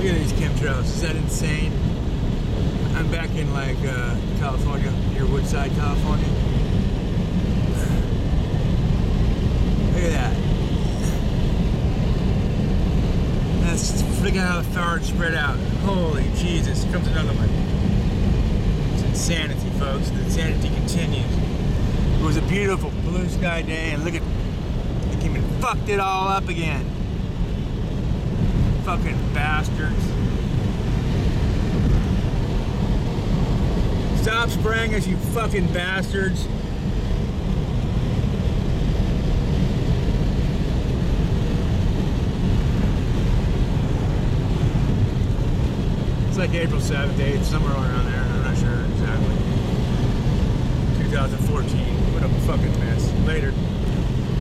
Look at these chemtrails. Is that insane? I'm back in like uh, California, near Woodside, California. Look at that. That's at how far spread out. Holy Jesus! Here comes another one. It's insanity, folks. The insanity continues. It was a beautiful blue sky day, and look at they came and fucked it all up again. Fucking bastards. Stop spraying us, you fucking bastards. It's like April 7th, 8th, somewhere around there. I'm not sure exactly. 2014. What a fucking mess. Later.